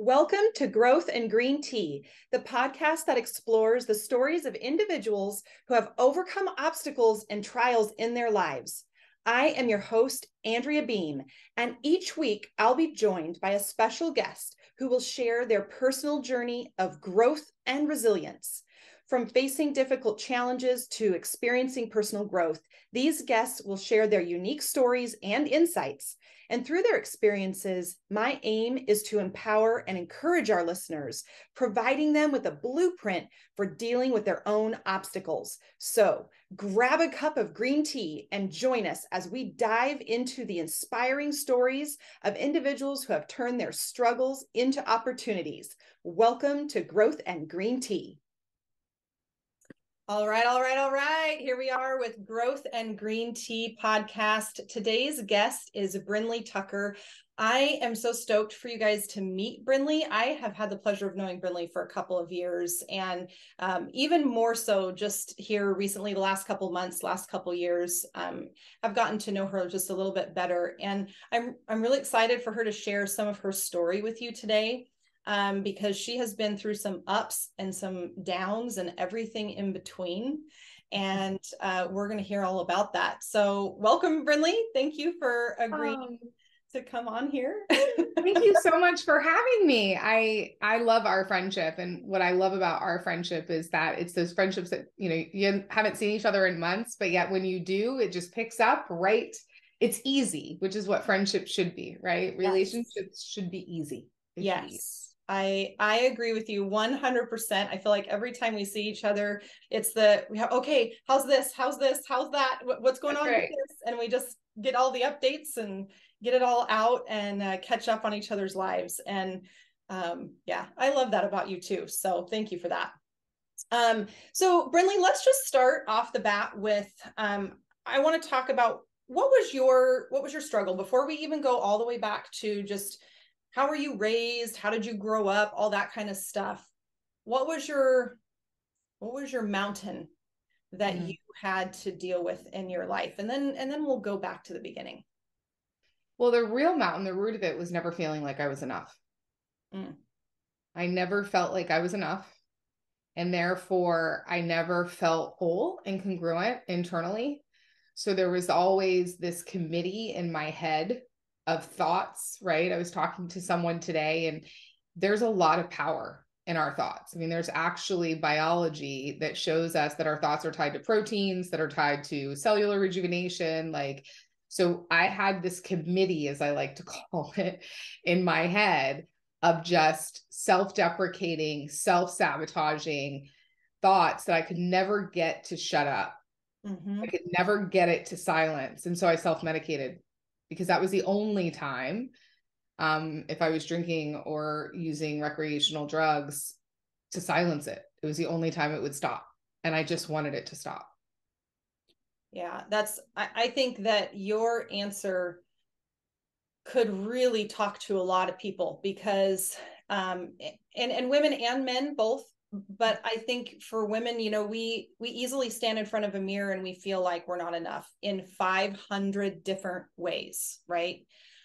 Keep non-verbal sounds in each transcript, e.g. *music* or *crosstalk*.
Welcome to Growth and Green Tea, the podcast that explores the stories of individuals who have overcome obstacles and trials in their lives. I am your host, Andrea Beem, and each week I'll be joined by a special guest who will share their personal journey of growth and resilience. From facing difficult challenges to experiencing personal growth, these guests will share their unique stories and insights. And through their experiences, my aim is to empower and encourage our listeners, providing them with a blueprint for dealing with their own obstacles. So grab a cup of green tea and join us as we dive into the inspiring stories of individuals who have turned their struggles into opportunities. Welcome to Growth and Green Tea. All right, all right, all right. Here we are with Growth and Green Tea podcast. Today's guest is Brindley Tucker. I am so stoked for you guys to meet Brindley. I have had the pleasure of knowing Brindley for a couple of years, and um, even more so just here recently, the last couple months, last couple years, um, I've gotten to know her just a little bit better, and I'm I'm really excited for her to share some of her story with you today um, because she has been through some ups and some downs and everything in between. And uh, we're going to hear all about that. So, welcome, Brindley. Thank you for agreeing. Um, to come on here. Thank you so much for *laughs* having me. I I love our friendship and what I love about our friendship is that it's those friendships that you know you haven't seen each other in months but yet when you do it just picks up right it's easy, which is what friendship should be, right? Yes. Relationships should be easy. Yes. I I agree with you 100%. I feel like every time we see each other, it's the we have okay, how's this? How's this? How's that? what's going That's on right. with this? And we just get all the updates and get it all out and uh, catch up on each other's lives. And um, yeah, I love that about you too. So thank you for that. Um, so Brindley, let's just start off the bat with um, I want to talk about what was your what was your struggle before we even go all the way back to just how were you raised? How did you grow up? All that kind of stuff. What was your what was your mountain that mm. you had to deal with in your life? And then and then we'll go back to the beginning. Well the real mountain the root of it was never feeling like i was enough. Mm. i never felt like i was enough. And therefore i never felt whole and congruent internally. So there was always this committee in my head of thoughts, right? I was talking to someone today and there's a lot of power in our thoughts. I mean, there's actually biology that shows us that our thoughts are tied to proteins, that are tied to cellular rejuvenation. Like, so I had this committee, as I like to *laughs* call it, in my head of just self deprecating, self sabotaging thoughts that I could never get to shut up. Mm-hmm. I could never get it to silence. And so I self medicated because that was the only time um, if I was drinking or using recreational drugs to silence it. It was the only time it would stop. And I just wanted it to stop. Yeah, that's, I, I think that your answer could really talk to a lot of people because, um, and, and women and men both but i think for women you know we we easily stand in front of a mirror and we feel like we're not enough in 500 different ways right?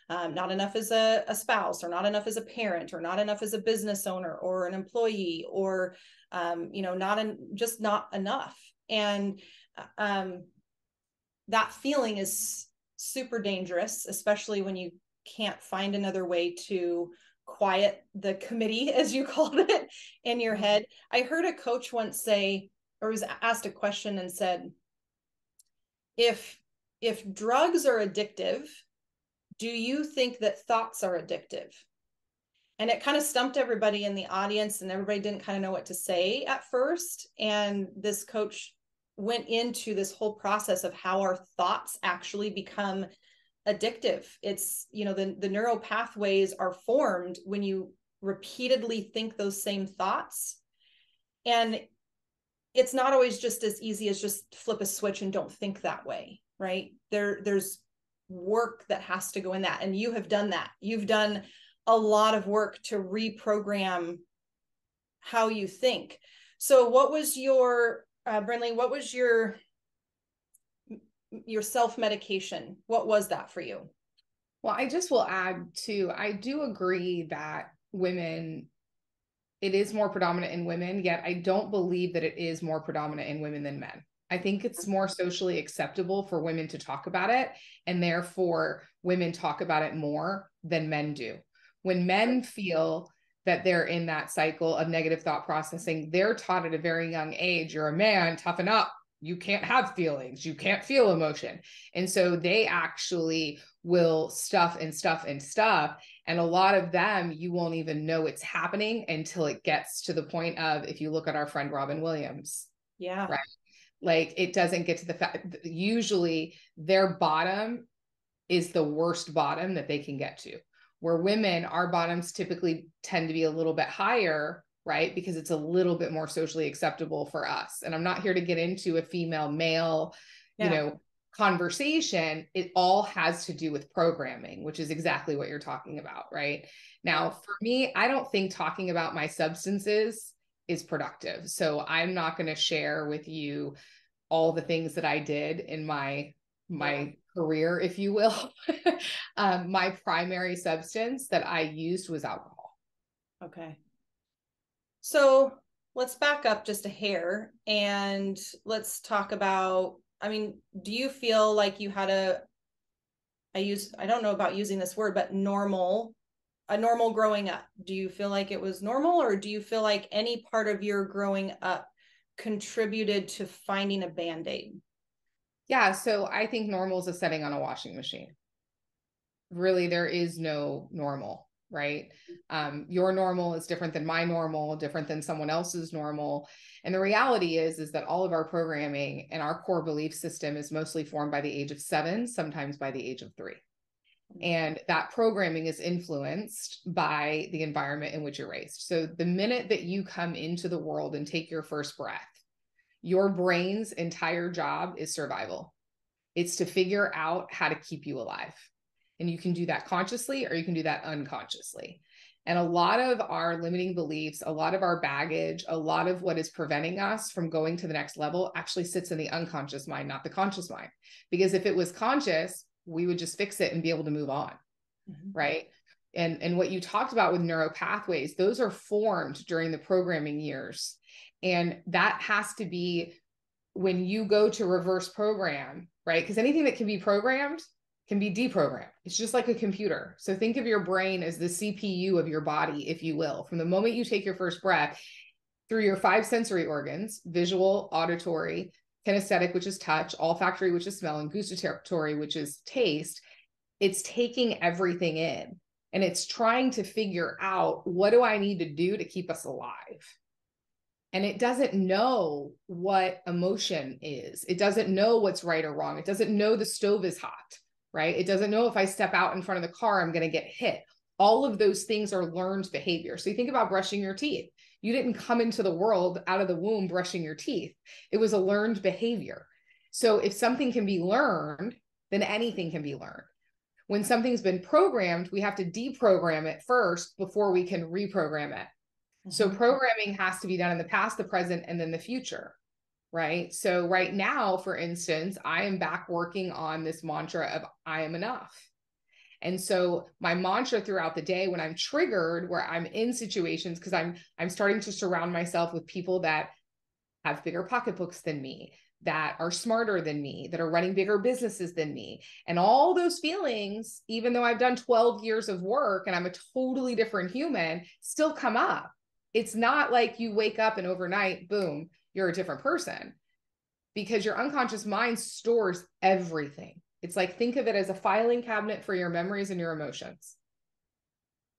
Um, not enough as a, a, spouse or not enough as a parent or not enough as a business owner or an employee or um, you know not in, just not enough. And um, that feeling is super dangerous especially when you can't find another way to quiet the committee, *laughs* as you called it, in your mm-hmm. head. I heard a coach once say, or was asked a question and said, if if drugs are addictive, do you think that thoughts are addictive? And it kind of stumped everybody in the audience, and everybody didn't kind of know what to say at first. And this coach went into this whole process of how our thoughts actually become addictive. It's you know the the neural pathways are formed when you repeatedly think those same thoughts. And it's not always just as easy as just flip a switch and don't think that way right? There there's work that has to go in that and you have done that. You've done a lot of work to reprogram how you think. So what was your uh, Brindley, what was your your self medication. What was that for you? Well, I just will add to I do agree that women it is more predominant in women, yet I don't believe that it is more predominant in women than men. I think it's more socially acceptable for women to talk about it, and therefore women talk about it more than men do. When men feel that they're in that cycle of negative thought processing, they're taught at a very young age you're a man, toughen up. You can't have feelings, you can't feel emotion. And so they actually will stuff and stuff and stuff. And a lot of them, you won't even know it's happening until it gets to the point of if you look at our friend Robin Williams. Yeah. Right. Like it doesn't get to the fact, usually their bottom is the worst bottom that they can get to. Where women, our bottoms typically tend to be a little bit higher, right? Because it's a little bit more socially acceptable for us. And I'm not here to get into a female male, yeah. you know, conversation, it all has to do with programming, which is exactly what you're talking about, right? Now, for me, I don't think talking about my substances is productive. So I'm not going to share with you all the things that I did in my my yeah. career, if you will. *laughs* um, my primary substance that I used was alcohol. Okay. So let's back up just a hair and let's talk about I mean, do you feel like you had a I use I don't know about using this word, but normal a normal growing up? Do you feel like it was normal or do you feel like any part of your growing up contributed to finding a band-aid? Yeah, so I think normal is a setting on a washing machine. Really, there is no normal right? Um, your normal is different than my normal, different than someone else's normal. And the reality is, is that all of our programming and our core belief system is mostly formed by the age of seven, sometimes by the age of three. Mm-hmm. And that programming is influenced by the environment in which you're raised. So the minute that you come into the world and take your first breath, your brain's entire job is survival. It's to figure out how to keep you alive. And you can do that consciously or you can do that unconsciously. And a lot of our limiting beliefs, a lot of our baggage, a lot of what is preventing us from going to the next level actually sits in the unconscious mind, not the conscious mind. Because if it was conscious, we would just fix it and be able to move on. Mm-hmm. Right. And, and what you talked about with neural pathways, those are formed during the programming years. And that has to be when you go to reverse program, right? Because anything that can be programmed can be deprogrammed. It's just like a computer. So think of your brain as the CPU of your body, if you will. From the moment you take your first breath through your five sensory organs visual, auditory, kinesthetic, which is touch, olfactory, which is smell, and gustatory, which is taste it's taking everything in and it's trying to figure out what do I need to do to keep us alive? and it doesn't know what emotion is. It doesn't know what's right or wrong. It doesn't know the stove is hot right? It doesn't know if I step out in front of the car, I'm going to get hit. All of those things are learned behavior. So you think about brushing your teeth. You didn't come into the world out of the womb brushing your teeth, it was a learned behavior. So if something can be learned, then anything can be learned. When something's been programmed, we have to deprogram it first before we can reprogram it. Mm-hmm. So programming has to be done in the past, the present, and then the future right? So, right now, for instance, I am back working on this mantra of I am enough. And so my mantra throughout the day when I'm triggered where I'm in situations because I'm I'm starting to surround myself with people that have bigger pocketbooks than me, that are smarter than me, that are running bigger businesses than me. And all those feelings, even though I've done 12 years of work and I'm a totally different human, still come up. It's not like you wake up and overnight, boom, you're a different person because your unconscious mind stores everything. It's like think of it as a filing cabinet for your memories and your emotions.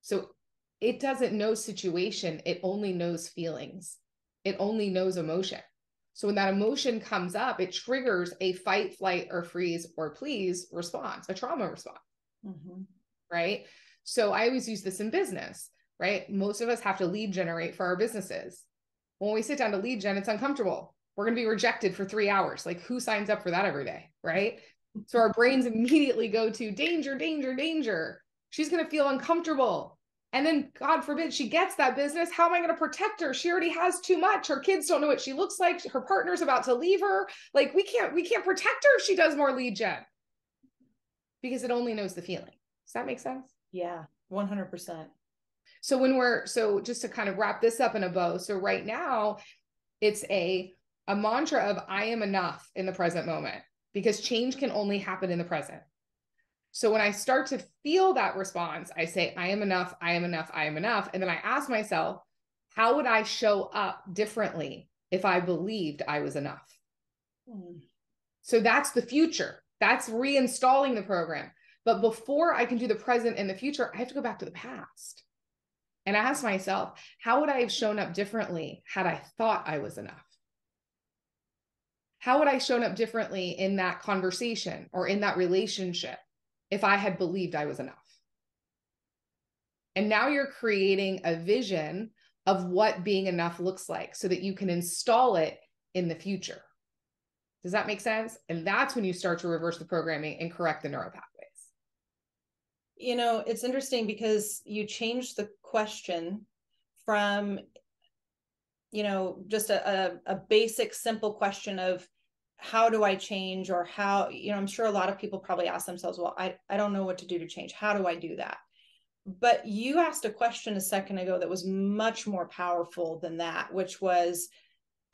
So it doesn't know situation, it only knows feelings, it only knows emotion. So when that emotion comes up, it triggers a fight, flight, or freeze or please response, a trauma response. Mm-hmm. Right. So I always use this in business, right? Most of us have to lead generate for our businesses when we sit down to lead gen, it's uncomfortable. We're going to be rejected for three hours. Like, who signs up for that every day? Right. So our brains immediately go to danger, danger, danger. She's going to feel uncomfortable. And then, God forbid, she gets that business. How am I going to protect her? She already has too much. Her kids don't know what she looks like. Her partner's about to leave her. Like, we can't, we can't protect her if she does more lead gen because it only knows the feeling. Does that make sense? Yeah, 100%. So when we're so just to kind of wrap this up in a bow. So right now it's a a mantra of I am enough in the present moment because change can only happen in the present. So when I start to feel that response, I say, I am enough, I am enough, I am enough. And then I ask myself, how would I show up differently if I believed I was enough? Mm. So that's the future. That's reinstalling the program. But before I can do the present and the future, I have to go back to the past and I ask myself, how would I have shown up differently had I thought I was enough? How would I shown up differently in that conversation or in that relationship if I had believed I was enough? And now you're creating a vision of what being enough looks like so that you can install it in the future. Does that make sense? And that's when you start to reverse the programming and correct the neural pathways. You know, it's interesting because you changed the question from, you know, just a, a, a basic, simple question of how do I change or how, you know, I'm sure a lot of people probably ask themselves, well, I, I don't know what to do to change. How do I do that? But you asked a question a second ago that was much more powerful than that, which was,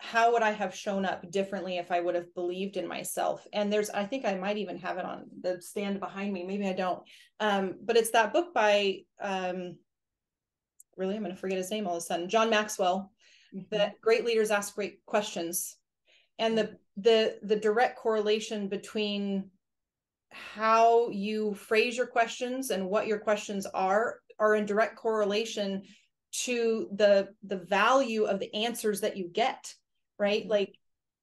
how would I have shown up differently if I would have believed in myself? And there's, I think I might even have it on the stand behind me. Maybe I don't. Um, but it's that book by, um, really, I'm going to forget his name all of a sudden, John Maxwell, mm-hmm. that great leaders ask great questions. And the, the, the direct correlation between how you phrase your questions and what your questions are, are in direct correlation to the the value of the answers that you get right? Mm-hmm. Like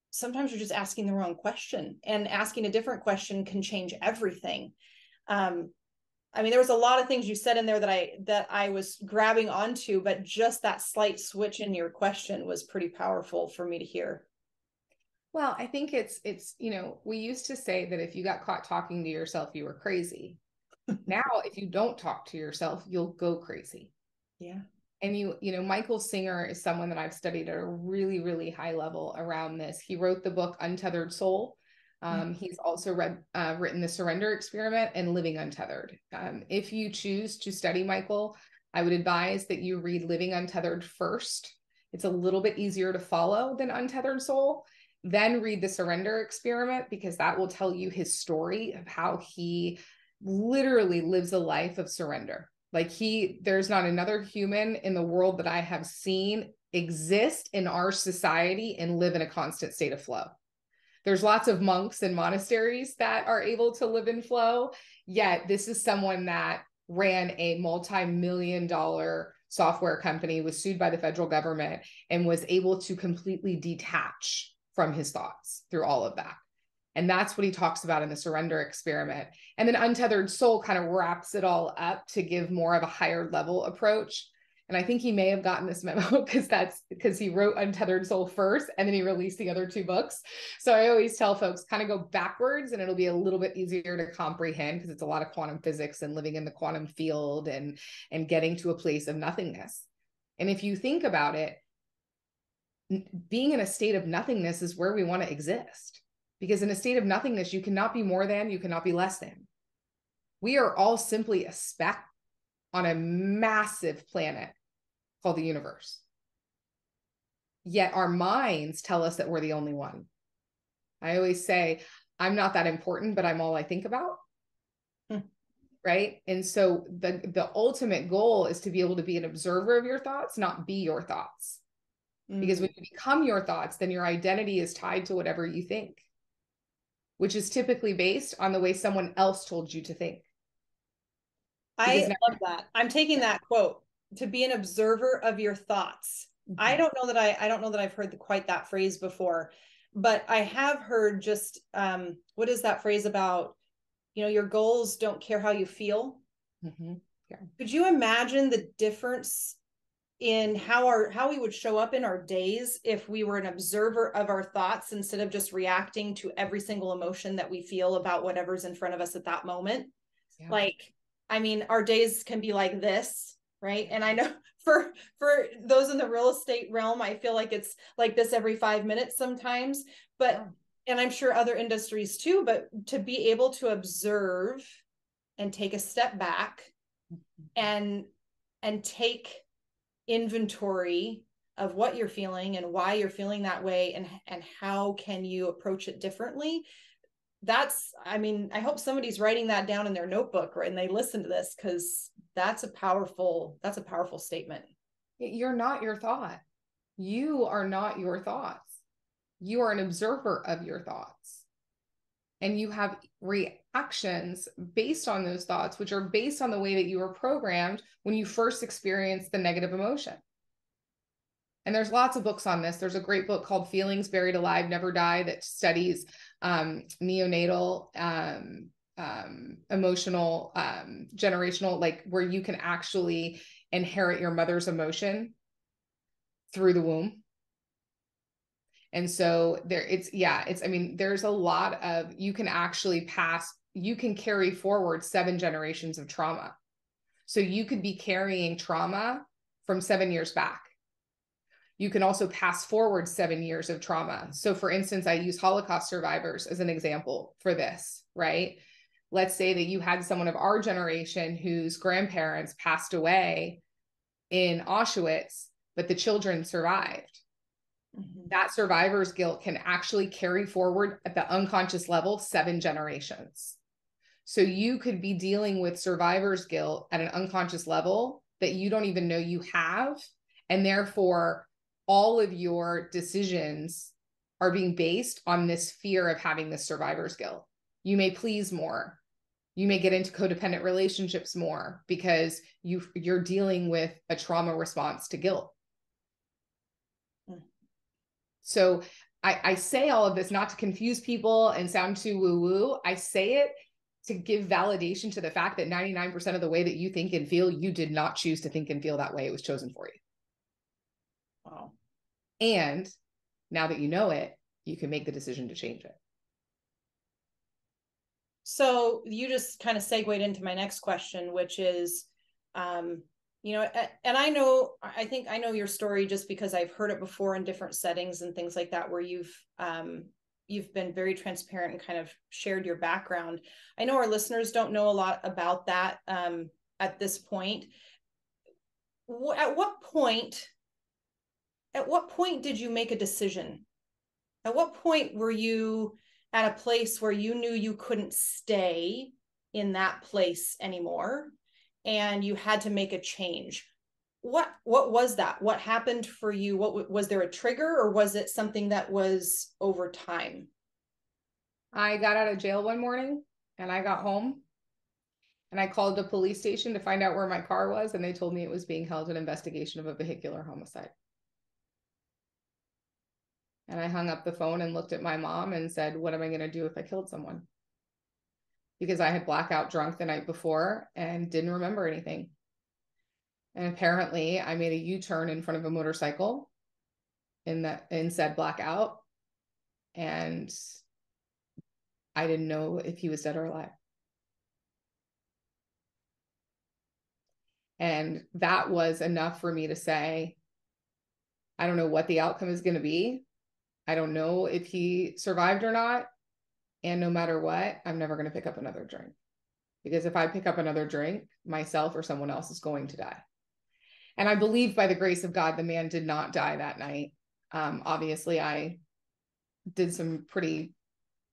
sometimes you're just asking the wrong question and asking a different question can change everything. Um, I mean, there was a lot of things you said in there that I that I was grabbing onto, but just that slight switch in your question was pretty powerful for me to hear. Well, I think it's it's you know we used to say that if you got caught talking to yourself, you were crazy. *laughs* now, if you don't talk to yourself, you'll go crazy. Yeah and you you know michael singer is someone that i've studied at a really really high level around this. He wrote the book untethered soul. Um, mm-hmm. he's also read uh, written the surrender experiment and living untethered. Um, if you choose to study michael i would advise that you read living untethered first. It's a little bit easier to follow than untethered soul. Then read the surrender experiment because that will tell you his story of how he literally lives a life of surrender like he, there's not another human in the world that I have seen exist in our society and live in a constant state of flow. There's lots of monks and monasteries that are able to live in flow. Yet this is someone that ran a multi-million dollar software company, was sued by the federal government, and was able to completely detach from his thoughts through all of that. And that's what he talks about in the surrender experiment. And then Untethered Soul kind of wraps it all up to give more of a higher level approach. And I think he may have gotten this memo *laughs* because that's because he wrote Untethered Soul first and then he released the other two books. So I always tell folks kind of go backwards and it'll be a little bit easier to comprehend because it's a lot of quantum physics and living in the quantum field and and getting to a place of nothingness. And if you think about it, being in a state of nothingness is where we want to exist because in a state of nothingness, you cannot be more than, you cannot be less than. We are all simply a speck on a massive planet called the universe. Yet our minds tell us that we're the only one. I always say, I'm not that important, but I'm all I think about. Hmm. Right. And so the, the ultimate goal is to be able to be an observer of your thoughts, not be your thoughts. Mm. Because when you become your thoughts, then your identity is tied to whatever you think which is typically based on the way someone else told you to think. I love that. I'm taking that quote to be an observer of your thoughts. Mm-hmm. I don't know that I I don't know that I've heard the, quite that phrase before, but I have heard just um what is that phrase about you know your goals don't care how you feel. Mm-hmm. Yeah. Could you imagine the difference in how our how we would show up in our days if we were an observer of our thoughts instead of just reacting to every single emotion that we feel about whatever's in front of us at that moment yeah. like i mean our days can be like this right and i know *laughs* for for those in the real estate realm i feel like it's like this every 5 minutes sometimes but yeah. and i'm sure other industries too but to be able to observe and take a step back mm-hmm. and and take inventory of what you're feeling and why you're feeling that way and and how can you approach it differently. That's i mean i hope somebody's writing that down in their notebook right and they listen to this because that's a powerful that's a powerful statement. You're not your thought. You are not your thoughts. You are an observer of your thoughts and you have reactions based on those thoughts which are based on the way that you were programmed when you first experienced the negative emotion and there's lots of books on this. There's a great book called Feelings Buried Alive, Never Die that studies um, neonatal um, um, emotional um, generational, like where you can actually inherit your mother's emotion through the womb. And so there it's yeah, it's I mean there's a lot of you can actually pass you can carry forward seven generations of trauma. So you could be carrying trauma from 7 years back you can also pass forward seven years of trauma. So, for instance, I use Holocaust survivors as an example for this, right? Let's say that you had someone of our generation whose grandparents passed away in Auschwitz, but the children survived. Mm-hmm. That survivor's guilt can actually carry forward at the unconscious level seven generations. So, you could be dealing with survivor's guilt at an unconscious level that you don't even know you have. And therefore, all of your decisions are being based on this fear of having this survivor's guilt. You may please more. You may get into codependent relationships more because you you're dealing with a trauma response to guilt. So I, I say all of this not to confuse people and sound too woo-woo. I say it to give validation to the fact that 99% of the way that you think and feel, you did not choose to think and feel that way. It was chosen for you. Wow. And now that you know it, you can make the decision to change it. So you just kind of segued into my next question, which is, um, you know, and I know, I think I know your story just because I've heard it before in different settings and things like that, where you've, um, you've been very transparent and kind of shared your background. I know our listeners don't know a lot about that um, at this point. At what point at what point did you make a decision? At what point were you at a place where you knew you couldn't stay in that place anymore and you had to make a change? What what was that? What happened for you? What was there a trigger or was it something that was over time? I got out of jail one morning and I got home and I called the police station to find out where my car was and they told me it was being held in investigation of a vehicular homicide. And I hung up the phone and looked at my mom and said, What am I going to do if I killed someone? Because I had blackout drunk the night before and didn't remember anything. And apparently, I made a U turn in front of a motorcycle in that in said blackout. And I didn't know if he was dead or alive. And that was enough for me to say, I don't know what the outcome is going to be, I don't know if he survived or not. And no matter what, I'm never going to pick up another drink. Because if I pick up another drink, myself or someone else is going to die. And I believe by the grace of God, the man did not die that night. Um, obviously, I did some pretty,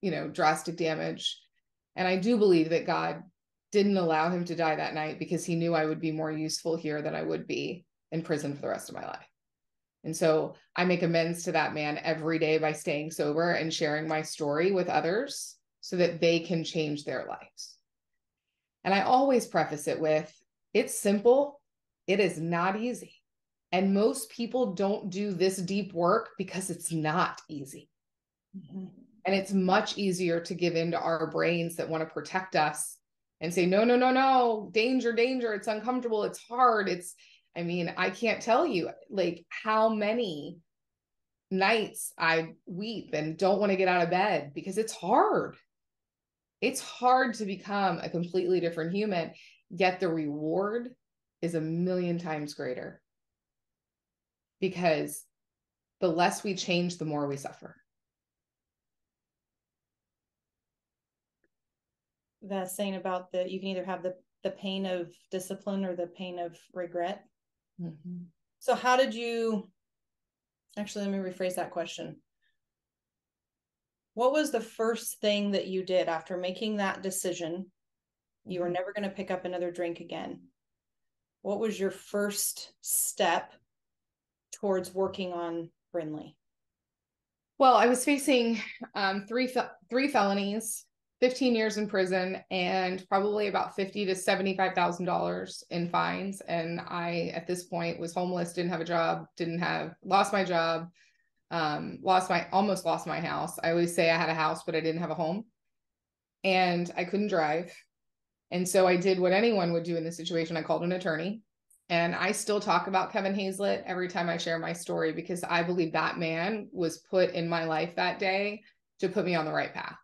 you know, drastic damage. And I do believe that God didn't allow him to die that night because he knew I would be more useful here than I would be in prison for the rest of my life. And so I make amends to that man every day by staying sober and sharing my story with others so that they can change their lives. And I always preface it with it's simple, it is not easy. And most people don't do this deep work because it's not easy. Mm-hmm. And it's much easier to give in to our brains that want to protect us and say, no, no, no, no, danger, danger. It's uncomfortable. It's hard. It's, I mean, I can't tell you like how many nights I weep and don't want to get out of bed because it's hard. It's hard to become a completely different human, yet the reward is a million times greater because the less we change, the more we suffer. That saying about the you can either have the the pain of discipline or the pain of regret. Mm-hmm. So, how did you actually let me rephrase that question? What was the first thing that you did after making that decision? You were mm-hmm. never going to pick up another drink again. What was your first step towards working on Brindley? Well, I was facing um, three three felonies 15 years in prison and probably about 50 to 75,000 dollars in fines. And I at this point was homeless didn't have a job didn't have lost my job um lost my almost lost my house. I always say I had a house but I didn't have a home. And I couldn't drive. And so I did what anyone would do in this situation. I called an attorney. And I still talk about Kevin Hazlett every time I share my story because I believe that man was put in my life that day to put me on the right path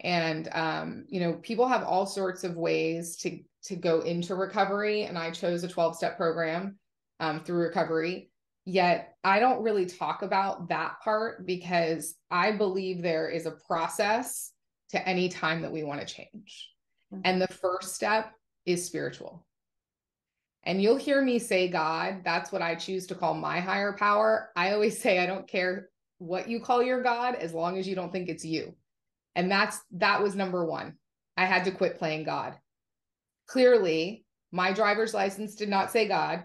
and um, you know people have all sorts of ways to to go into recovery and i chose a 12 step program um, through recovery. Yet i don't really talk about that part because i believe there is a process to any time that we want to change. Mm-hmm. and the first step is spiritual. And you'll hear me say god that's what i choose to call my higher power. I always say i don't care what you call your god as long as you don't think it's you and that's that was number one. I had to quit playing God. Clearly, my driver's license did not say God.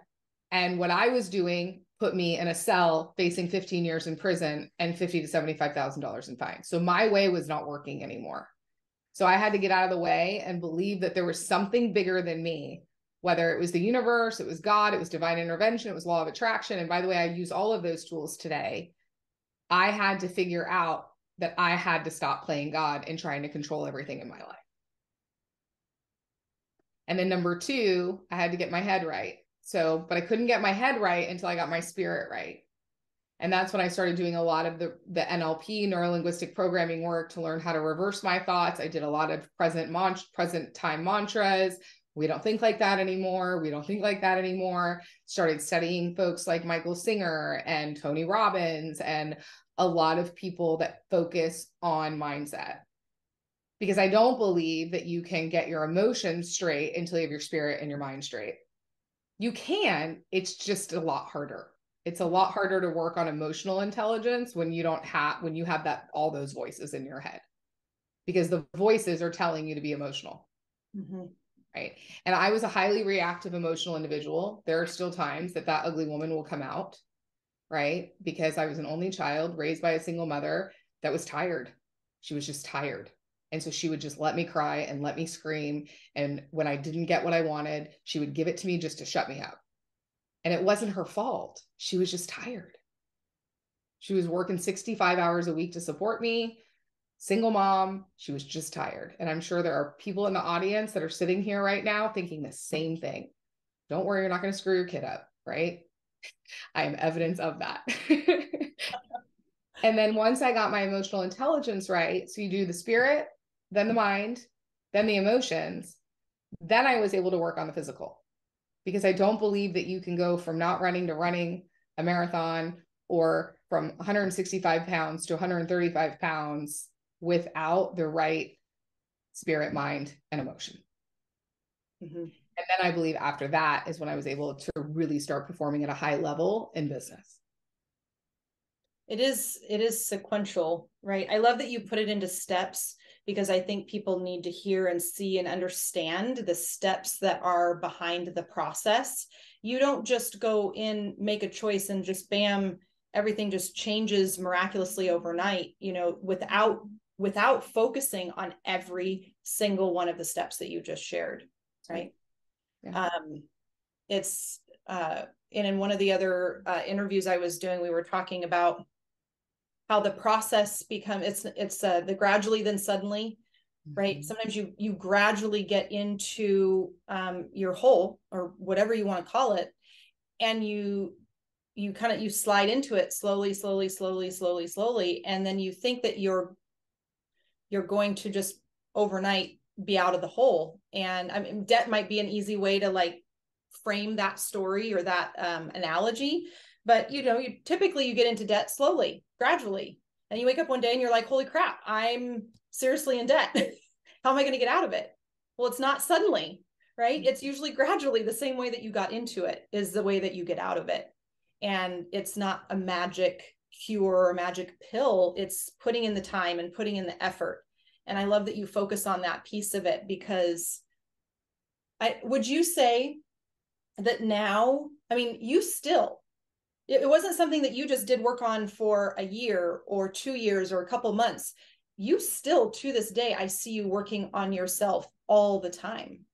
And what I was doing put me in a cell facing 15 years in prison and 50 to $75,000 in fines. So my way was not working anymore. So I had to get out of the way and believe that there was something bigger than me, whether it was the universe, it was God, it was divine intervention, it was law of attraction. And by the way, I use all of those tools today. I had to figure out that I had to stop playing God and trying to control everything in my life. And then number two, I had to get my head right. So, but I couldn't get my head right until I got my spirit right. And that's when I started doing a lot of the, the NLP, neuro linguistic programming work to learn how to reverse my thoughts. I did a lot of present, mon- present time mantras. We don't think like that anymore. We don't think like that anymore. Started studying folks like Michael Singer and Tony Robbins and a lot of people that focus on mindset because I don't believe that you can get your emotions straight until you have your spirit and your mind straight. You can, it's just a lot harder. It's a lot harder to work on emotional intelligence when you don't have when you have that all those voices in your head. Because the voices are telling you to be emotional. Mm-hmm. Right? And I was a highly reactive emotional individual. There are still times that that ugly woman will come out right? Because I was an only child raised by a single mother that was tired. She was just tired. And so she would just let me cry and let me scream. And when I didn't get what I wanted, she would give it to me just to shut me up. And it wasn't her fault. She was just tired. She was working 65 hours a week to support me, single mom. She was just tired. And I'm sure there are people in the audience that are sitting here right now thinking the same thing. Don't worry, you're not going to screw your kid up, right? I am evidence of that. *laughs* and then once I got my emotional intelligence right, so you do the spirit, then the mind, then the emotions, then I was able to work on the physical because I don't believe that you can go from not running to running a marathon or from 165 pounds to 135 pounds without the right spirit, mind, and emotion. Mm-hmm and then I believe after that is when I was able to really start performing at a high level in business. It is it is sequential, right? I love that you put it into steps because I think people need to hear and see and understand the steps that are behind the process. You don't just go in, make a choice and just bam, everything just changes miraculously overnight, you know, without without focusing on every single one of the steps that you just shared, right? Yeah. Um, it's uh, and in one of the other uh, interviews I was doing, we were talking about how the process become it's it's uh, the gradually then suddenly mm-hmm. right sometimes you you gradually get into um, your hole or whatever you want to call it and you you kind of you slide into it slowly slowly slowly slowly slowly and then you think that you're you're going to just overnight be out of the hole and i mean debt might be an easy way to like frame that story or that um, analogy but you know you typically you get into debt slowly gradually and you wake up one day and you're like holy crap i'm seriously in debt *laughs* how am i going to get out of it well it's not suddenly right? It's usually gradually the same way that you got into it is the way that you get out of it. And it's not a magic cure or magic pill, it's putting in the time and putting in the effort. And I love that you focus on that piece of it because I would you say that now, I mean, you still it wasn't something that you just did work on for a year or two years or a couple months. You still to this day i see you working on yourself all the time.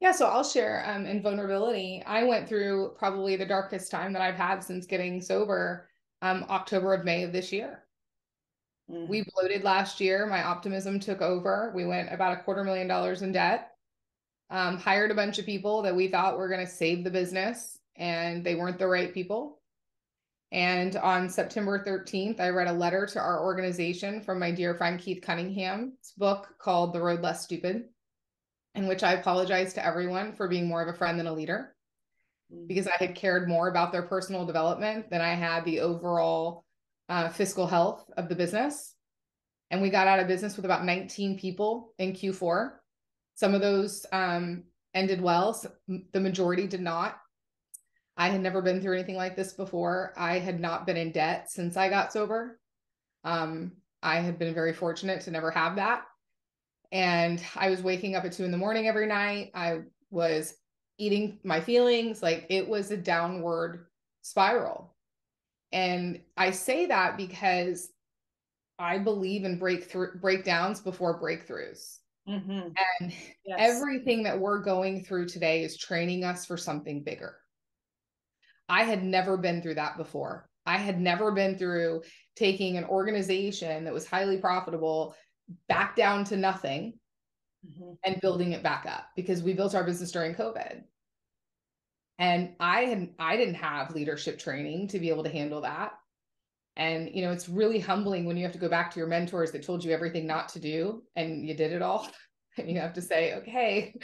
Yeah so i'll share um, in vulnerability. I went through probably the darkest time that i've had since getting sober um, october of may of this year mm-hmm. we bloated last year my optimism took over we went about a quarter million dollars in debt um, hired a bunch of people that we thought were going to save the business and they weren't the right people and on September 13th, I read a letter to our organization from my dear friend Keith Cunningham's book called The Road Less Stupid, in which I apologized to everyone for being more of a friend than a leader mm. because I had cared more about their personal development than I had the overall uh, fiscal health of the business. And we got out of business with about 19 people in Q4. Some of those um, ended well, the majority did not. I had never been through anything like this before. I had not been in debt since I got sober. Um, I had been very fortunate to never have that. And I was waking up at two in the morning every night. I was eating my feelings. Like it was a downward spiral. And I say that because I believe in breakthrough breakdowns before breakthroughs. Mm-hmm. And yes. everything that we're going through today is training us for something bigger. I had never been through that before. I had never been through taking an organization that was highly profitable back down to nothing mm-hmm. and building it back up because we built our business during COVID. And I had I didn't have leadership training to be able to handle that. And you know, it's really humbling when you have to go back to your mentors that told you everything not to do and you did it all. *laughs* And you have to say, okay,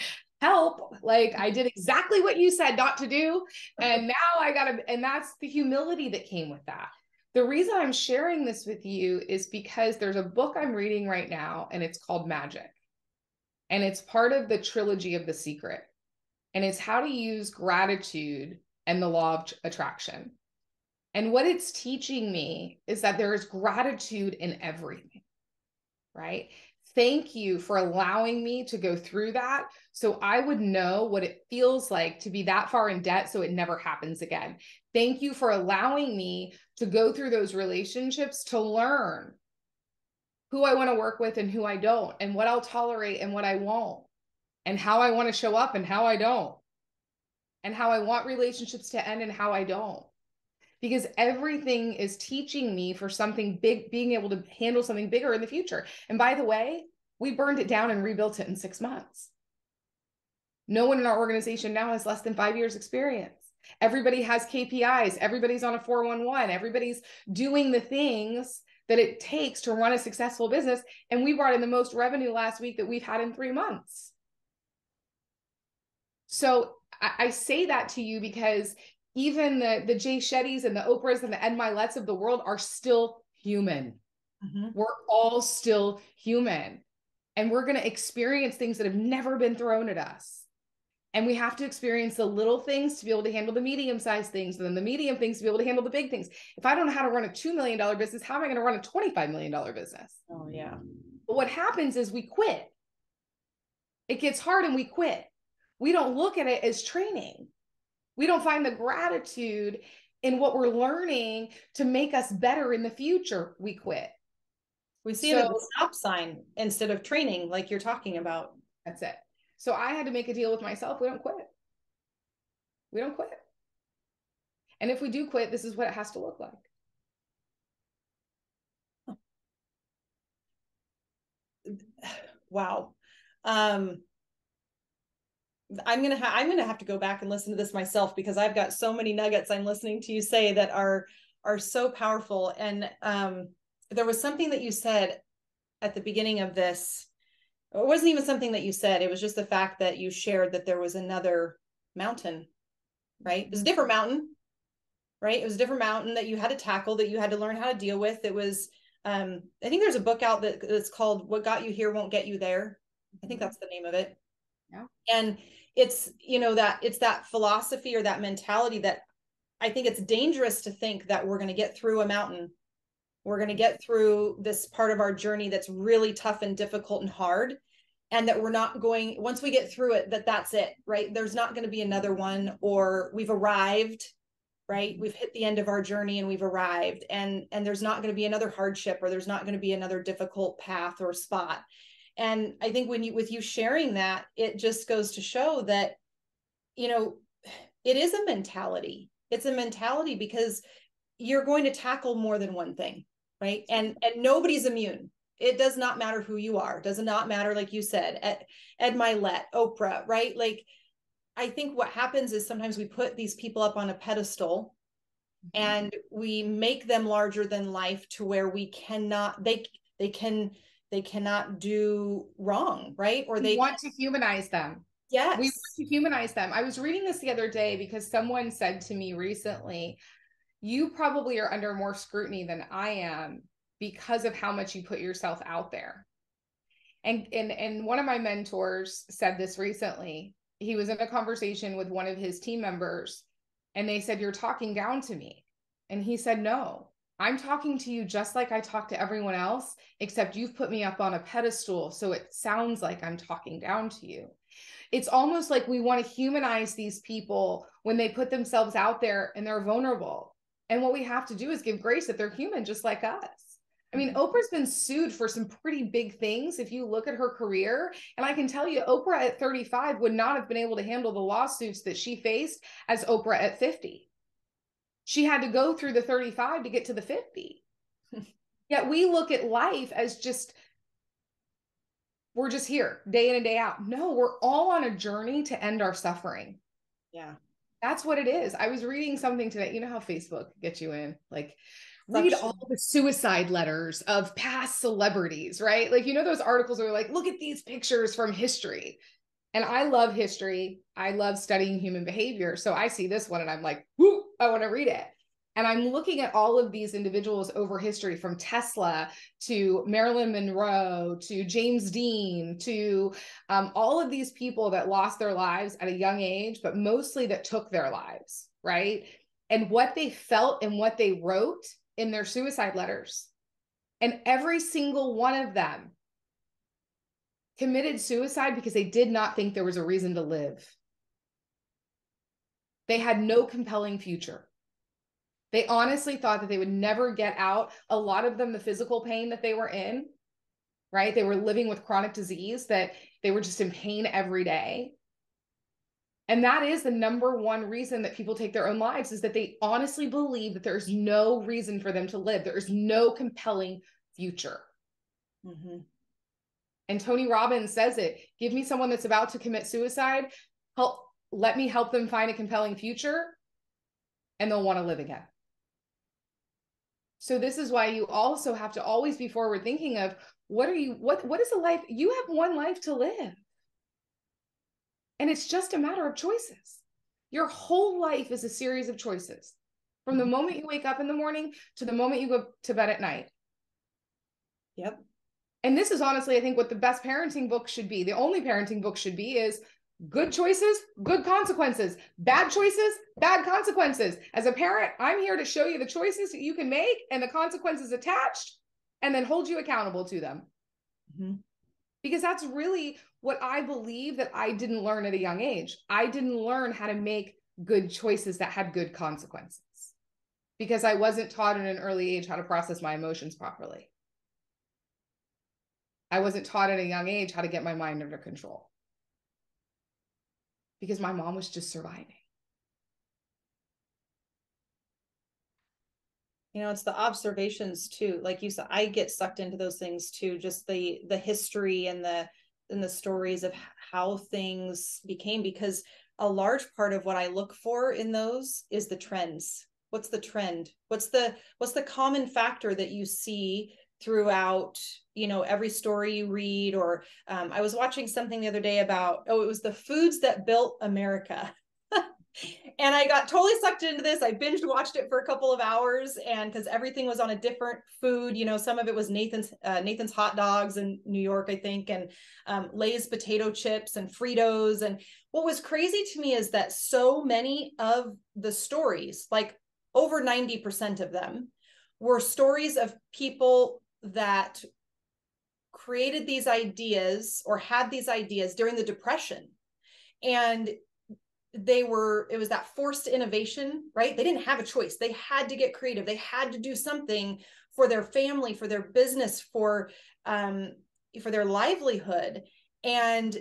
help. Like i did exactly what you said not to do. And now i gotta and that's the humility that came with that. The reason i'm sharing this with you is because there's a book i'm reading right now and it's called magic. And it's part of the trilogy of the secret and it's how to use gratitude and the law of attraction. And what it's teaching me is that there is gratitude in everything right? Thank you for allowing me to go through that so I would know what it feels like to be that far in debt so it never happens again. Thank you for allowing me to go through those relationships to learn who I want to work with and who I don't, and what I'll tolerate and what I won't, and how I want to show up and how I don't, and how I want relationships to end and how I don't because everything is teaching me for something big, being able to handle something bigger in the future. And by the way, we burned it down and rebuilt it in six months. No one in our organization now has less than five years experience. Everybody has KPIs. Everybody's on a 411. Everybody's doing the things that it takes to run a successful business. And we brought in the most revenue last week that we've had in three months. So I, I say that to you because even the the Jay Shetty's and the Oprahs and the Ed Myletts of the world are still human. Mm-hmm. We're all still human. And we're going to experience things that have never been thrown at us. And we have to experience the little things to be able to handle the medium sized things, and then the medium things to be able to handle the big things. If I don't know how to run a $2 million business, how am I going to run a $25 million business? Oh, yeah. But what happens is we quit. It gets hard and we quit. We don't look at it as training we don't find the gratitude in what we're learning to make us better in the future. We quit. We see so, it as a stop sign instead of training, like you're talking about. That's it. So I had to make a deal with myself. We don't quit. We don't quit. And if we do quit, this is what it has to look like. Wow. Um, I'm gonna ha- I'm gonna have to go back and listen to this myself because I've got so many nuggets I'm listening to you say that are are so powerful. And um, there was something that you said at the beginning of this. It wasn't even something that you said. It was just the fact that you shared that there was another mountain, right? It was a different mountain, right? It was a different mountain that you had to tackle, that you had to learn how to deal with. It was, um, I think there's a book out that that's called "What Got You Here Won't Get You There." I think mm-hmm. that's the name of it. Yeah. And it's you know that it's that philosophy or that mentality that i think it's dangerous to think that we're going to get through a mountain. We're going to get through this part of our journey that's really tough and difficult and hard and that we're not going once we get through it that that's it right? There's not going to be another one or we've arrived right? We've hit the end of our journey and we've arrived and and there's not going to be another hardship or there's not going to be another difficult path or spot and i think when you with you sharing that it just goes to show that you know it is a mentality. It's a mentality because you're going to tackle more than one thing right? And and nobody's immune. It does not matter who you are. It does not matter like you said ed, ed Mylett, oprah right? Like i think what happens is sometimes we put these people up on a pedestal mm-hmm. and we make them larger than life to where we cannot they they can they cannot do wrong, right? Or they want to humanize them. Yes. We want to humanize them. I was reading this the other day because someone said to me recently, you probably are under more scrutiny than I am because of how much you put yourself out there. And and and one of my mentors said this recently. He was in a conversation with one of his team members and they said you're talking down to me. And he said no. I'm talking to you just like I talk to everyone else, except you've put me up on a pedestal. So it sounds like I'm talking down to you. It's almost like we want to humanize these people when they put themselves out there and they're vulnerable. And what we have to do is give grace that they're human just like us. I mean, mm-hmm. Oprah's been sued for some pretty big things. If you look at her career, and I can tell you, Oprah at 35 would not have been able to handle the lawsuits that she faced as Oprah at 50 she had to go through the 35 to get to the 50. *laughs* Yet we look at life as just, we're just here day in and day out. No, we're all on a journey to end our suffering. Yeah. That's what it is. I was reading something today. You know how Facebook gets you in? Like, read all the suicide letters of past celebrities, right? Like, you know, those articles are like, look at these pictures from history. And I love history. I love studying human behavior. So I see this one and I'm like, whoo, I want to read it. And I'm looking at all of these individuals over history from Tesla to Marilyn Monroe to James Dean to um, all of these people that lost their lives at a young age, but mostly that took their lives, right? And what they felt and what they wrote in their suicide letters. And every single one of them committed suicide because they did not think there was a reason to live. They had no compelling future. They honestly thought that they would never get out. A lot of them, the physical pain that they were in, right? They were living with chronic disease, that they were just in pain every day. And that is the number one reason that people take their own lives is that they honestly believe that there's no reason for them to live. There is no compelling future. Mm-hmm. And Tony Robbins says it give me someone that's about to commit suicide, help, let me help them find a compelling future, and they'll want to live again. So this is why you also have to always be forward thinking of what are you what what is a life you have one life to live. And it's just a matter of choices. Your whole life is a series of choices. From the mm-hmm. moment you wake up in the morning to the moment you go to bed at night. Yep. And this is honestly I think what the best parenting book should be. The only parenting book should be is good choices, good consequences, bad choices, bad consequences. As a parent, I'm here to show you the choices that you can make and the consequences attached and then hold you accountable to them. Mm-hmm. Because that's really what I believe that I didn't learn at a young age. I didn't learn how to make good choices that had good consequences because I wasn't taught at an early age how to process my emotions properly. I wasn't taught at a young age how to get my mind under control. Because my mom was just surviving. you know it's the observations too like you said i get sucked into those things too just the the history and the and the stories of how things became because a large part of what i look for in those is the trends. What's the trend? What's the what's the common factor that you see throughout you know every story you read or um, i was watching something the other day about oh it was the foods that built america. *laughs* And i got totally sucked into this. I binge watched it for a couple of hours and because everything was on a different food. You know some of it was nathan's uh, nathan's hot dogs in new york i think and um, lay's potato chips and fritos. And what was crazy to me is that so many of the stories, like over 90% of them, were stories of people that created these ideas or had these ideas during the depression. And they were it was that forced innovation right? They didn't have a choice. They had to get creative. They had to do something for their family for their business for um for their livelihood. And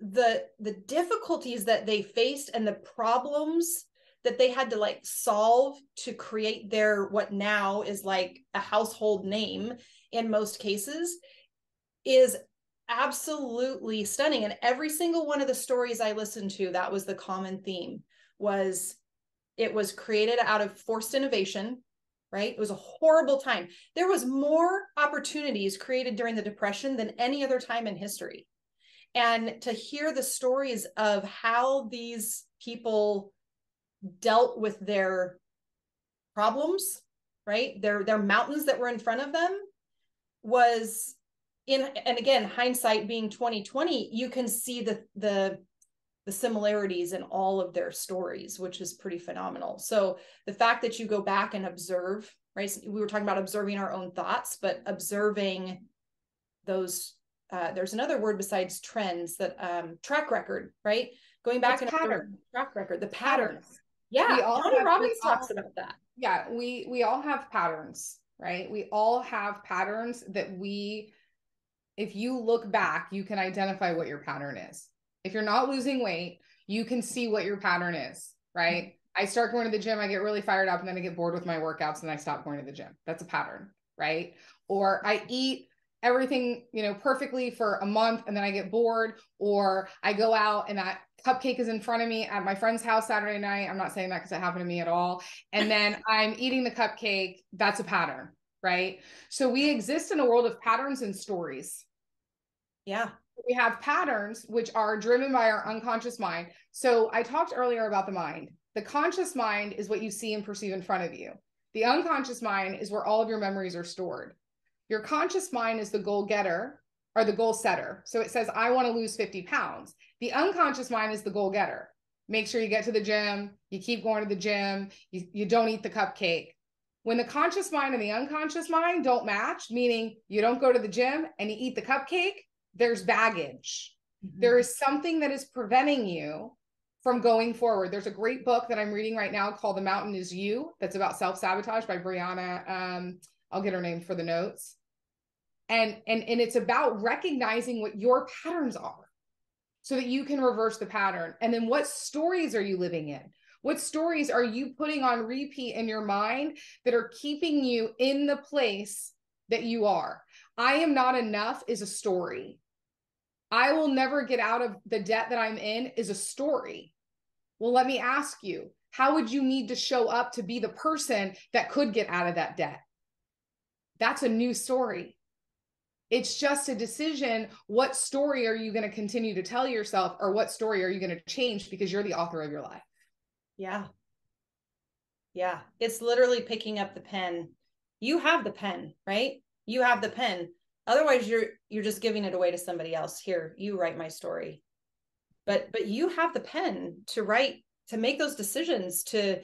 the the difficulties that they faced and the problems that they had to like solve to create their what now is like a household name in most cases is absolutely stunning. And every single one of the stories i listened to that was the common theme was it was created out of forced innovation right? It was a horrible time. There was more opportunities created during the depression than any other time in history. And to hear the stories of how these people dealt with their problems right? Their their mountains that were in front of them was in and again hindsight being 2020 you can see the the the similarities in all of their stories which is pretty phenomenal. So the fact that you go back and observe right we were talking about observing our own thoughts but observing those uh, there's another word besides trends that um, track record right? Going back and pattern. track record the patterns, yeah we all Tony have, Robbins talks all, about that. Yeah we we all have patterns right we all have patterns that we if you look back, you can identify what your pattern is. If you're not losing weight, you can see what your pattern is, right? I start going to the gym, I get really fired up, and then I get bored with my workouts and I stop going to the gym. That's a pattern, right? Or I eat everything, you know, perfectly for a month and then I get bored, or I go out and that cupcake is in front of me at my friend's house Saturday night. I'm not saying that because it happened to me at all. And then *laughs* I'm eating the cupcake. That's a pattern, right? So we exist in a world of patterns and stories. Yeah. We have patterns which are driven by our unconscious mind. So I talked earlier about the mind. The conscious mind is what you see and perceive in front of you. The unconscious mind is where all of your memories are stored. Your conscious mind is the goal getter or the goal setter. So it says, I want to lose 50 pounds. The unconscious mind is the goal getter. Make sure you get to the gym, you keep going to the gym, you, you don't eat the cupcake. When the conscious mind and the unconscious mind don't match, meaning you don't go to the gym and you eat the cupcake, there's baggage. Mm-hmm. There is something that is preventing you from going forward. There's a great book that I'm reading right now called The Mountain Is You that's about self sabotage by Brianna. Um, I'll get her name for the notes. And, and, and it's about recognizing what your patterns are so that you can reverse the pattern. And then what stories are you living in? What stories are you putting on repeat in your mind that are keeping you in the place that you are? I am not enough is a story. I will never get out of the debt that I'm in is a story. Well, let me ask you, how would you need to show up to be the person that could get out of that debt? That's a new story. It's just a decision. What story are you going to continue to tell yourself, or what story are you going to change because you're the author of your life? Yeah. Yeah. It's literally picking up the pen. You have the pen, right? You have the pen. Otherwise you're you're just giving it away to somebody else. Here, you write my story. But but you have the pen to write to make those decisions to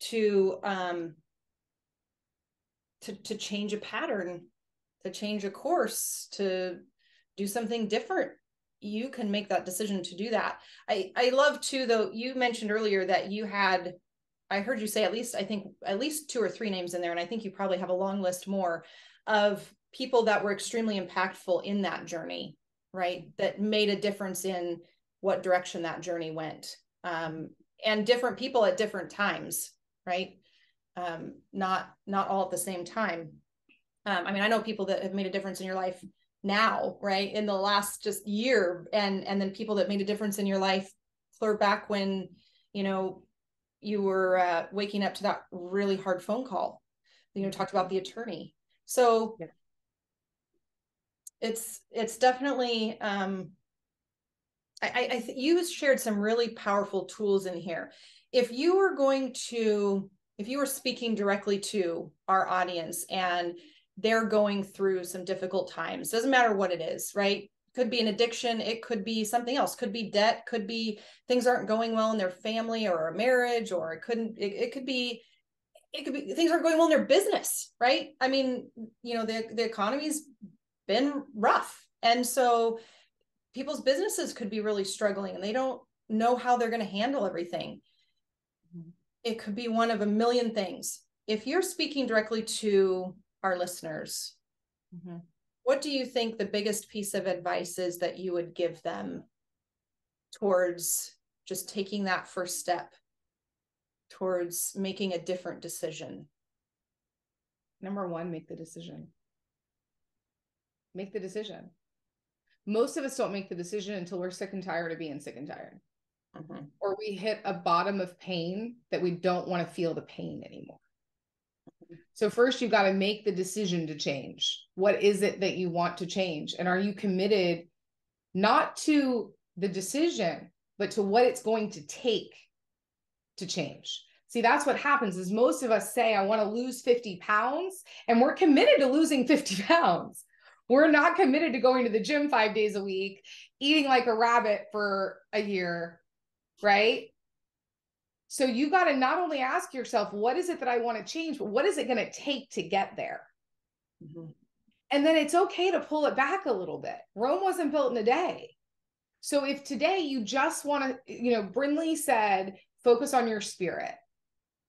to um to to change a pattern, to change a course, to do something different you can make that decision to do that. I I love too though you mentioned earlier that you had I heard you say at least I think at least two or three names in there and I think you probably have a long list more of people that were extremely impactful in that journey, right? That made a difference in what direction that journey went. Um, and different people at different times, right? Um, not not all at the same time. Um, I mean, I know people that have made a difference in your life now right? In the last just year and and then people that made a difference in your life clear back when you know you were uh, waking up to that really hard phone call you know talked about the attorney. So yeah. it's it's definitely um i i th- you shared some really powerful tools in here. If you were going to if you were speaking directly to our audience and they're going through some difficult times. Doesn't matter what it is right? Could be an addiction it could be something else could be debt could be things aren't going well in their family or a marriage or it couldn't it, it could be it could be things aren't going well in their business right? I mean you know the the economy's been rough. And so people's businesses could be really struggling and they don't know how they're going to handle everything. Mm-hmm. it could be one of a million things. If you're speaking directly to our listeners. Mm-hmm. what do you think the biggest piece of advice is that you would give them towards just taking that first step towards making a different decision? Number one make the decision. Make the decision. Most of us don't make the decision until we're sick and tired of being sick and tired. Mm-hmm. or we hit a bottom of pain that we don't want to feel the pain anymore so first you've got to make the decision to change. What is it that you want to change? And are you committed not to the decision but to what it's going to take to change? See that's what happens is most of us say i want to lose 50 pounds and we're committed to losing 50 *laughs* pounds. We're not committed to going to the gym five days a week, eating like a rabbit for a year, right? So you got to not only ask yourself, what is it that I want to change, but what is it going to take to get there? Mm-hmm. And then it's okay to pull it back a little bit. Rome wasn't built in a day. So if today you just want to, you know, Brindley said, focus on your spirit.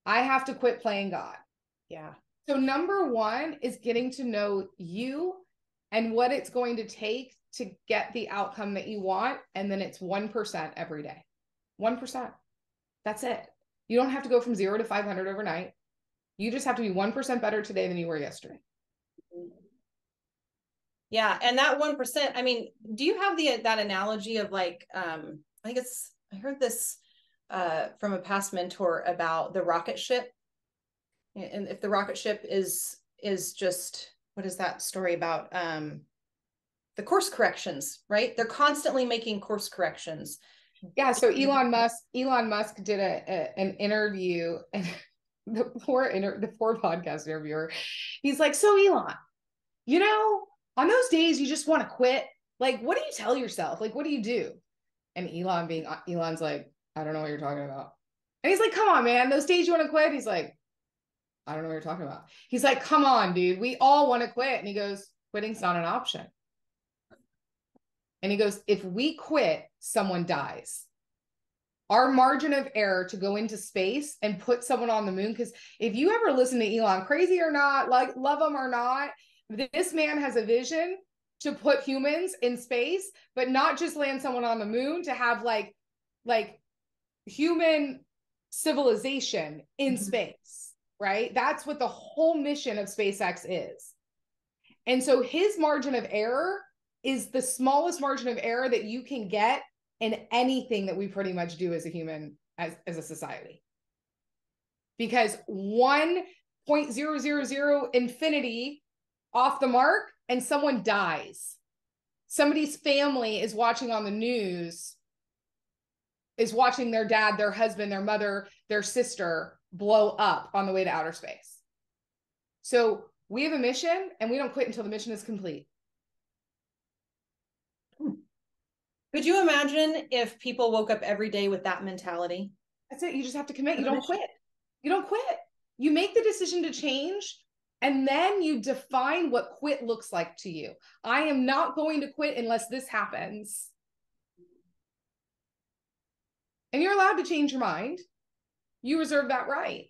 I have to quit playing God. Yeah. So number one is getting to know you and what it's going to take to get the outcome that you want. And then it's 1% every day. 1%. That's it. You don't have to go from zero to 500 overnight. You just have to be 1% better today than you were yesterday. Yeah. And that 1%, I mean, do you have the, that analogy of like, um, I think it's, I heard this uh, from a past mentor about the rocket ship. And if the rocket ship is, is just what is that story about? Um, the course corrections, right? They're constantly making course corrections. Yeah. So *laughs* Elon Musk, Elon Musk did a, a an interview and *laughs* the poor inter, the poor podcast interviewer, he's like, so Elon, you know, on those days you just want to quit. Like, what do you tell yourself? Like, what do you do? And Elon being Elon's like, I don't know what you're talking about. And he's like, come on, man, those days you want to quit. He's like, I don't know what you're talking about. He's like, come on, dude. We all want to quit. And he goes, quitting's not an option. And he goes, if we quit, someone dies. Our margin of error to go into space and put someone on the moon, because if you ever listen to Elon, crazy or not, like love him or not, this man has a vision to put humans in space, but not just land someone on the moon, to have like like human civilization in mm-hmm. space right? That's what the whole mission of SpaceX is. And so his margin of error is the smallest margin of error that you can get in anything that we pretty much do as a human, as, as a society. Because 1.000 infinity off the mark and someone dies. Somebody's family is watching on the news, is watching their dad, their husband, their mother, their sister blow up on the way to outer space. So we have a mission and we don't quit until the mission is complete. Could you imagine if people woke up every day with that mentality? That's it. You just have to commit. You don't quit. You don't quit. You make the decision to change and then you define what quit looks like to you. I am not going to quit unless this happens. And you're allowed to change your mind you reserve that right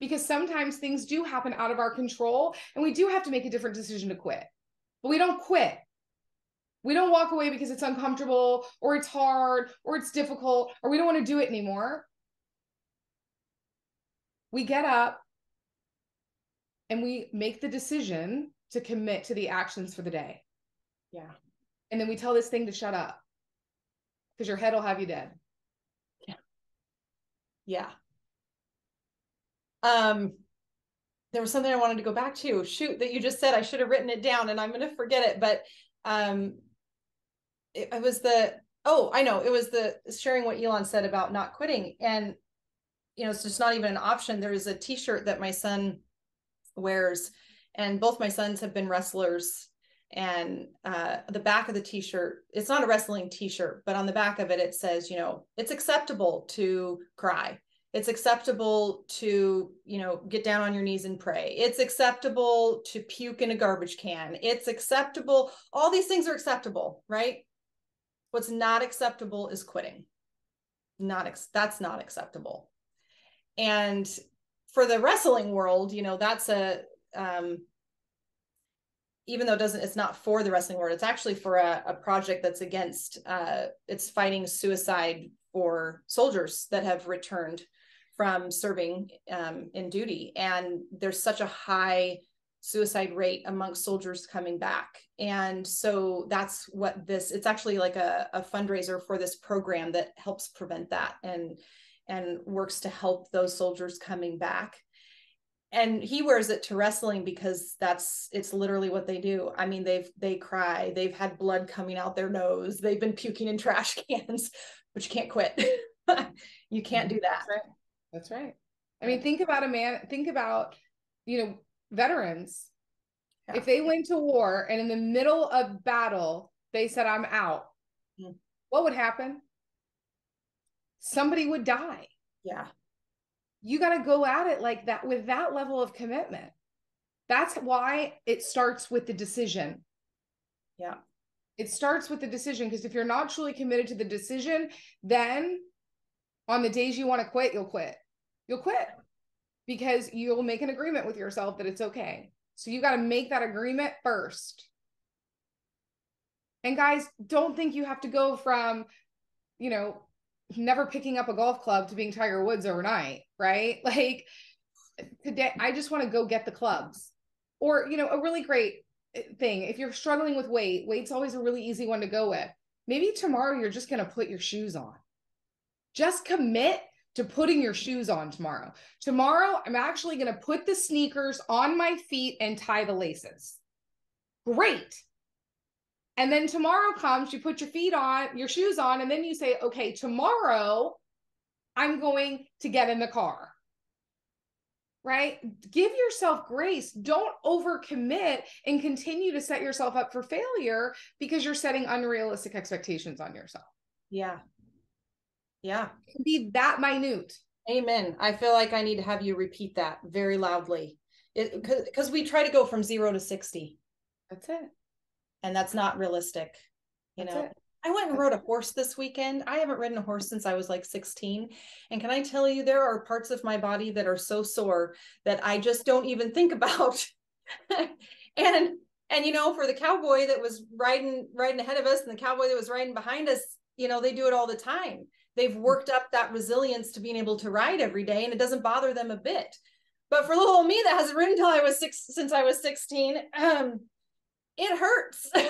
because sometimes things do happen out of our control and we do have to make a different decision to quit but we don't quit we don't walk away because it's uncomfortable or it's hard or it's difficult or we don't want to do it anymore. We get up and we make the decision to commit to the actions for the day. Yeah. And then we tell this thing to shut up. Because your head will have you dead. Yeah. Yeah. Um, there was something I wanted to go back to. Shoot, that you just said I should have written it down, and I'm going to forget it. But um, it, it was the oh, I know it was the sharing what Elon said about not quitting, and you know, it's just not even an option. There is a T-shirt that my son wears, and both my sons have been wrestlers, and uh, the back of the t-shirt it's not a wrestling t-shirt but on the back of it it says you know it's acceptable to cry. It's acceptable to you know get down on your knees and pray. It's acceptable to puke in a garbage can. It's acceptable all these things are acceptable right what's not acceptable is quitting. Not ex- that's not acceptable. And for the wrestling world you know that's a um even though it doesn't it's not for the wrestling world it's actually for a, a project that's against uh it's fighting suicide for soldiers that have returned from serving um, in duty. And there's such a high suicide rate amongst soldiers coming back. And so that's what this it's actually like a, a fundraiser for this program that helps prevent that and and works to help those soldiers coming back. And he wears it to wrestling because that's it's literally what they do. I mean they've they cry they've had blood coming out their nose they've been puking in trash *laughs* cans but you can't quit. *laughs* You can't do that. That's right. That's right. I mean think about a man think about you know veterans yeah. if they went to war and in the middle of battle they said i'm out mm-hmm. what would happen somebody would die yeah you got to go at it like that with that level of commitment. That's why it starts with the decision. Yeah. It starts with the decision because if you're not truly committed to the decision, then on the days you want to quit, you'll quit. You'll quit because you'll make an agreement with yourself that it's okay. So you got to make that agreement first. And guys, don't think you have to go from, you know, never picking up a golf club to being Tiger Woods overnight, right? *laughs* Like today, I just want to go get the clubs. Or, you know, a really great eh, thing if you're struggling with weight, weight's always a really easy one to go with. Maybe tomorrow you're just going to put your shoes on. Just commit to putting your shoes on tomorrow. Tomorrow, I'm actually going to put the sneakers on my feet and tie the laces. Great. And then tomorrow comes, you put your feet on, your shoes on, and then you say, okay, tomorrow I'm going to get in the car. Right? Give yourself grace. Don't overcommit and continue to set yourself up for failure because you're setting unrealistic expectations on yourself. Yeah. Yeah. Be that minute. Amen. I feel like I need to have you repeat that very loudly. Because we try to go from zero to 60. That's it and that's not realistic you that's know it. I went and rode a horse this weekend. I haven't ridden a horse since I was like 16. And can I tell you, there are parts of my body that are so sore that I just don't even think *laughs* about. and and you know, for the cowboy that was riding riding ahead of us and the cowboy that was riding behind us, you know, they do it all the time. They've worked up that resilience to being able to ride every day and it doesn't bother them a bit. But for little old me that hasn't ridden until I was six since I was 16, um, it hurts. *laughs* yeah.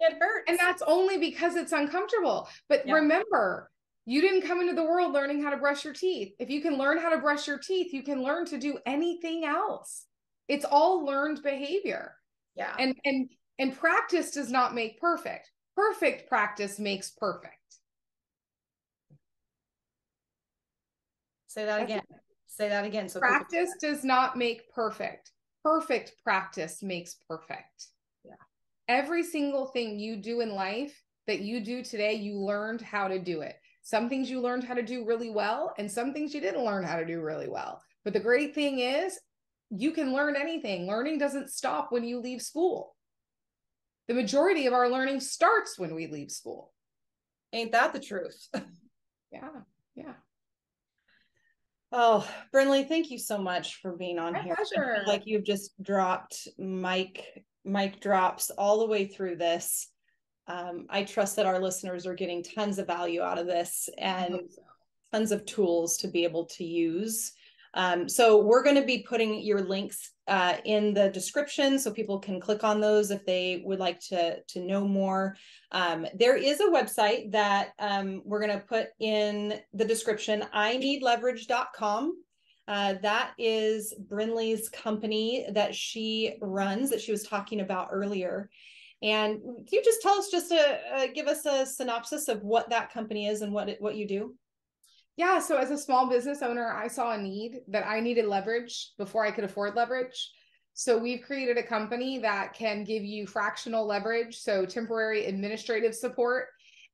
It hurts. And that's only because it's uncomfortable. But yeah. remember, you didn't come into the world learning how to brush your teeth. If you can learn how to brush your teeth, you can learn to do anything else. It's all learned behavior. Yeah. And and and practice does not make perfect. Perfect practice makes perfect. Say that again. Say that again. So practice does not make perfect perfect practice makes perfect. Yeah. Every single thing you do in life that you do today, you learned how to do it. Some things you learned how to do really well, and some things you didn't learn how to do really well. But the great thing is, you can learn anything. Learning doesn't stop when you leave school. The majority of our learning starts when we leave school. Ain't that the truth? *laughs* yeah. Yeah. Oh, Brindley, thank you so much for being on My here. Pleasure. Like you've just dropped mic mic drops all the way through this. Um, I trust that our listeners are getting tons of value out of this and so. tons of tools to be able to use. Um, so we're going to be putting your links uh, in the description so people can click on those if they would like to to know more. Um, there is a website that um, we're going to put in the description. I need leverage.com. Uh, that is Brindley's company that she runs that she was talking about earlier. And can you just tell us just a, a give us a synopsis of what that company is and what it, what you do? Yeah. So as a small business owner, I saw a need that I needed leverage before I could afford leverage. So we've created a company that can give you fractional leverage, so temporary administrative support.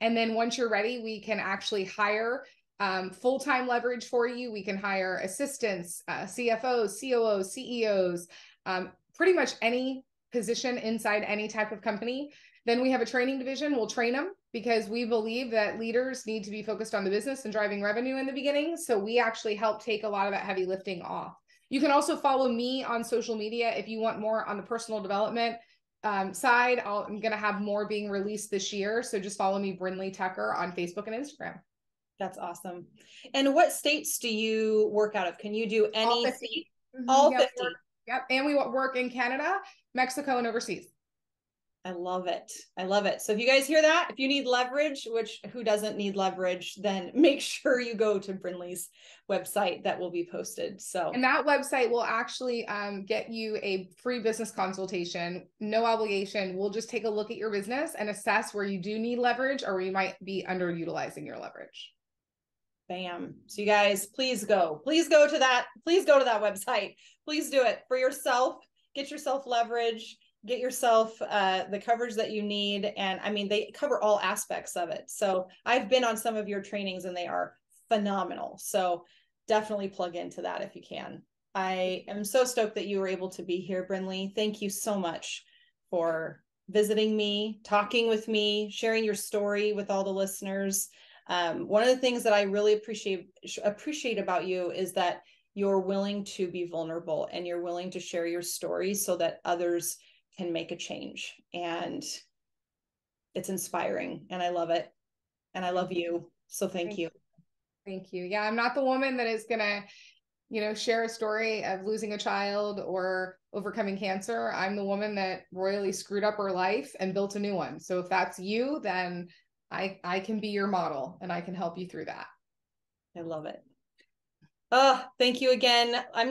And then once you're ready, we can actually hire um, full time leverage for you. We can hire assistants, uh, CFOs, COOs, CEOs, um, pretty much any position inside any type of company. Then we have a training division. We'll train them because we believe that leaders need to be focused on the business and driving revenue in the beginning. So we actually help take a lot of that heavy lifting off. You can also follow me on social media if you want more on the personal development um, side. i am going to have more being released this year. So just follow me, Brindley Tucker, on Facebook and Instagram. That's awesome. And what states do you work out of? Can you do any? All 50. Mm-hmm. All yep, 50. Yep. And we work in Canada, Mexico, and overseas. I love it. I love it. So if you guys hear that, if you need leverage, which who doesn't need leverage, then *laughs* make sure you go to Brindley's website that will be posted. So and that website will actually um, get you a free business consultation, no obligation. We'll just take a look at your business and assess where you do need leverage or where you might be underutilizing your leverage. Bam. So you guys, please go. Please go to that. Please go to that website. Please do it for yourself. Get yourself leverage get yourself uh, the coverage that you need and i mean they cover all aspects of it. So i've been on some of your trainings and they are phenomenal. So definitely plug into that if you can. I am so stoked that you were able to be here brindley thank you so much for visiting me talking with me sharing your story with all the listeners. Um, one of the things that i really appreciate appreciate about you is that you're willing to be vulnerable and you're willing to share your story so that others can make a change. And it's inspiring and I love it. And I love you. So thank, thank you. Thank you. Yeah I'm not the woman that is going to you know share a story of losing a child or overcoming cancer. I'm the woman that royally screwed up her life and built a new one. So if that's you then I I can be your model and I can help you through that. I love it. Oh, thank you again. I'm